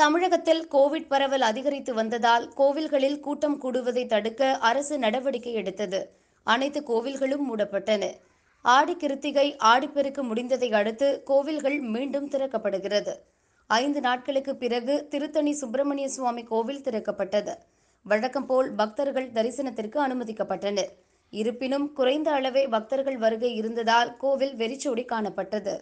தமிழகத்தில் கோவிட் பரவல் அதிகரித்து வந்ததால் கோவில்களில் கூட்டம் கூடுவதை தடுக்க அரசு நடவடிக்கை எடுத்தது. அனைத்து கோவில்களும் மூடப்பட்டன. ஆடி கிருத்திகை ஆடிப்பெருக்கு முடிந்ததை அடுத்து கோவில்கள் மீண்டும் திறக்கப்படுகிறது. ஐந்து நாட்களுக்கு பிறகு திருத்தணி சுப்பிரமணிய சுவாமி கோவில் திறக்கப்பட்டது. வழக்கம் போல் பக்தர்கள் தரிசனத்திற்கு அனுமதிக்கப்பட்டனர். இருப்பினும் குறைந்த அளவே பக்தர்கள் வருகை இருந்ததால் கோவில் வெறிச்சோடி காணப்பட்டது.